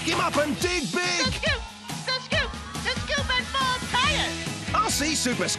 Stack him up and dig big! The scoop! The scoop! The scoop and more tires! I'll see Super Scoop.